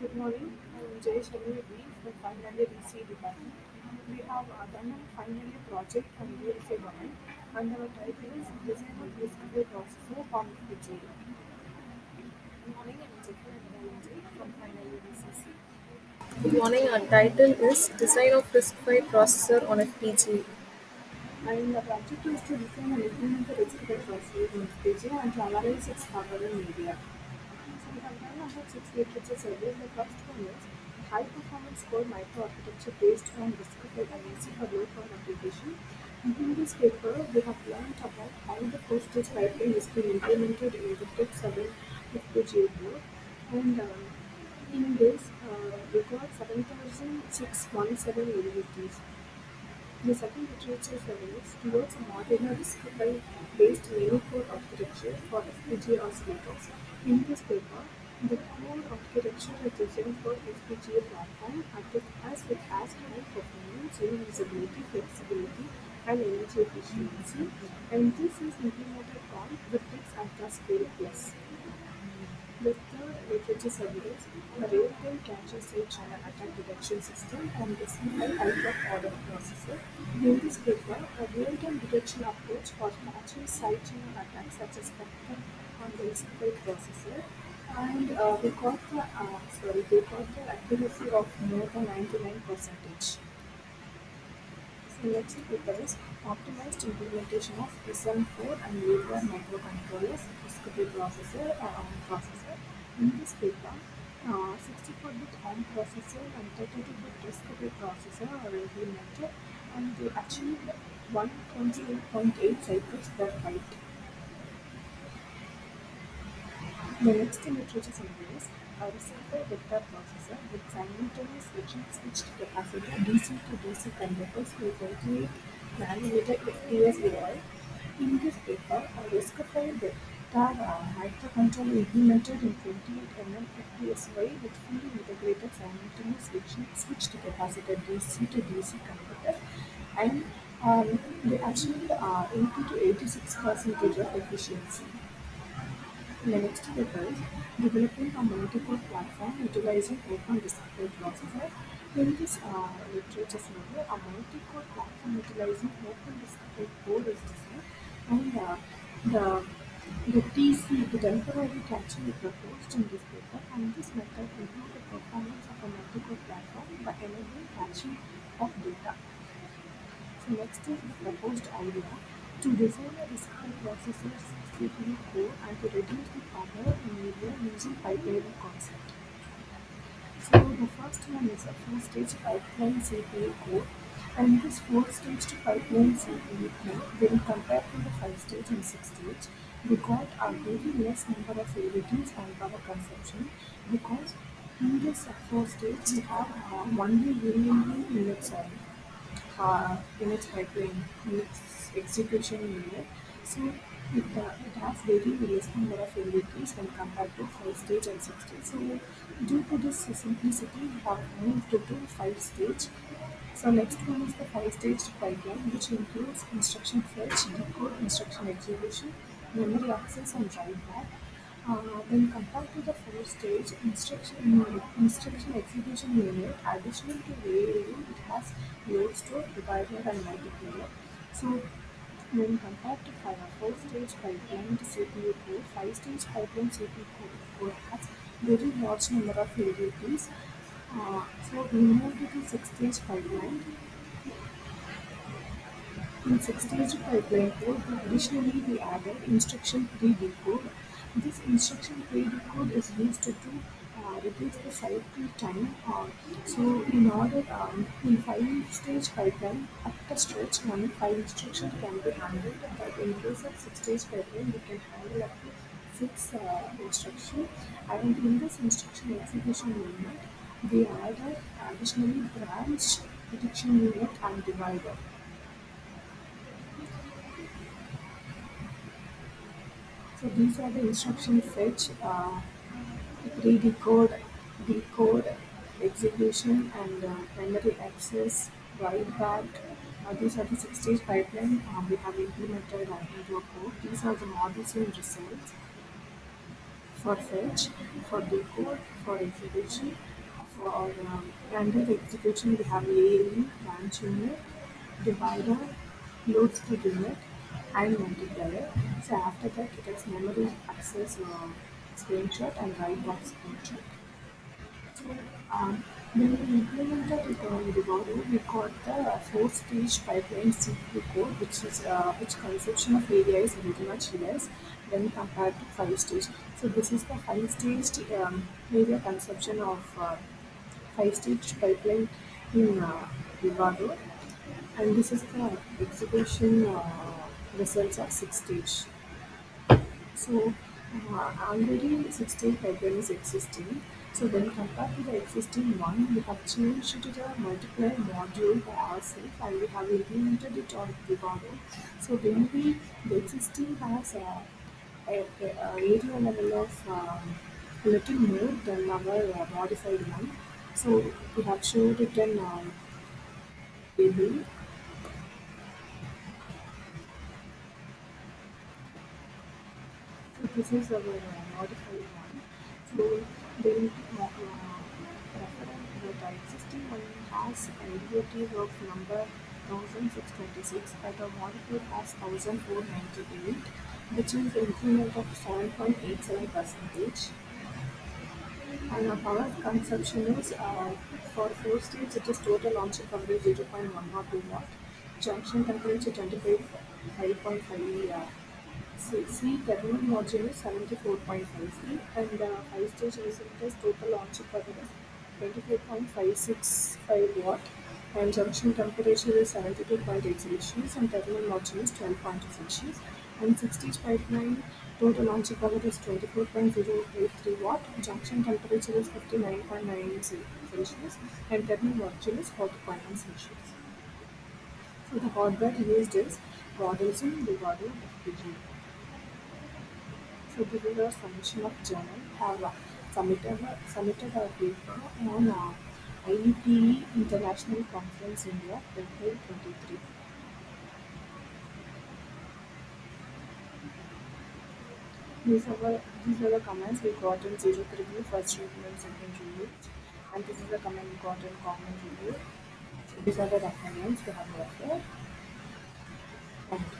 Good morning. I'm Jay Shalini B from Final Year EC department. We have uh, done a final year project on VLSI domain and our title is of RISC-V Processor FPGA. Good morning, I'm Jeffrey from Final Year ECC. Good morning. Our title is Design of RISC-V Processor on FPGA. And the project is to design and implement the RISC-V processor on FPGA and to analyze its hardware and media. Have six literature surveys. The first one is high performance core microarchitecture based on RISC-V easy for low power application. And in this paper, we have learned about how the four stage pipeline is implemented in the Tech 7 FPGA board. And um, in this, uh, we got 7617 LUTs. The second literature surveys towards a modular RISC-V based many core architecture for FPGA oscillators. In this paper, the core architecture is designed for FPGA platform as it has high performance, reusability, flexibility, and energy efficiency. And this is implemented on Virtex Ultra Scale Plus. The third literature surveys a real-time cache side channel attack detection system on the CI Ultra order processor. In this paper, a real-time detection approach for catching side channel attacks such as Spectre on the display processor. And uh, we got the uh, sorry, we got the accuracy of more than 99 percentage. So next paper is optimized implementation of SM4 and Radar microcontrollers RISC-V processor or ARM processor. In this paper, 64-bit ARM processor and 32-bit RISC-V processor are implemented and they achieved 128.8 cycles per byte. The next literature summary is a RISC-V vector processor with simultaneous switching switched capacitor DC to DC converters with 28 nanometer FD-SOI. In this paper, a RISC-V vector uh, microcontroller implemented in 28 mm FD-SOI with fully integrated simultaneous switching switched capacitor DC to DC converter and um, they achieved uh, 80 to 86 percentage of efficiency. Paper is developing a multi-core platform utilizing open RISC-V processor. In this uh, literature survey, a multi-core platform utilizing open RISC-V code is designed and uh, the the TC, the temporary caching is proposed in this paper and this method improves the performance of a multi-core platform by enabling caching of data. So next is the proposed idea to design a discrete processor CPU core and to reduce the power media using pipelining concept. So the first one is a four-stage pipeline CPU core and this four-stage pipeline CPU core when compared to the five-stage and six-stage we got a very less number of LEDs and power consumption because in this four-stage we have uh, only UNV units on uh, pipeline, in its execution unit. So it, uh, it has very less number of LEDs when compared to 5 stage and 6 stage. So due to this simplicity, we have moved to 5 stage. So next one is the 5 stage pipeline which includes instruction fetch, decode, instruction execution, memory access and write back. Uh, when compared to the four stage instruction instruction execution unit, additional to ALU, it has load store, divider and multiplier. So when compared to five, four stage pipeline CPU core, five stage pipeline CPU core, has very large number of LUTs. Uh, so we moved to six stage pipeline. In six stage pipeline code, additionally we added instruction pre-decode this instruction pre-decode is used to uh, reduce the cycle time. Uh, so in order, um, in five-stage pipeline, at the stretch, only five instructions can be handled. But in case of six-stage pipeline, we can handle up to six uh, instructions. And in this instruction execution unit, we added additionally branch detection unit and divider. So these are the instruction fetch, uh, pre-decode, decode, execution, and uh, memory access, write back. Uh, these are the six-stage pipeline uh, we have implemented into a code. These are the models and results. for fetch, for decode, for execution, for um, execution we have ALU, branch unit, divider, loads to unit, and multiplier. So after that it has memory access uh, screenshot and write box screenshot. So um, when we implemented it on Vivado, we got the four-stage pipeline CPU code, which is uh, which consumption of area is very much less when compared to five-stage. So this is the five-stage um, area consumption of uh, five-stage pipeline in uh, and this is the execution uh, results of six-stage. So uh, already 16 pipeline is existing. So when compared to the existing one, we have changed it to the multiplier module by ourselves and we have implemented it on Vivado. So when we, the existing has a, a, a, a level of um, little more than our uh, modified one. So we have showed it in um, table this is our uh, modified one. So they will that the existing one has a derivative of number 1626 but the modified has 1498 which is increment of 7.87 percentage and our power consumption is uh, for four states it is total launch coverage 0.102 watt junction temperature 25 5.5 uh, C, thermal margin is 74.53 and uh, 5 stage resistors total launch power is 24.565 watt and junction temperature is 72.8 Celsius and thermal margin is 12.2 Celsius and 6 stage pipeline total launch power is 24.083 watt junction temperature is 59.9 Celsius and thermal margin is 40.1 Celsius. So the hardware used is Rodelson Vivado FPGA. Our submission of journal. Have uh, submitted submitted our paper on uh, IEPE International Conference India 2023. These are the, these are the comments we got in zero review, first review and second review. And this is the comment we got in common review. So these are the reference we have referred. Thank you.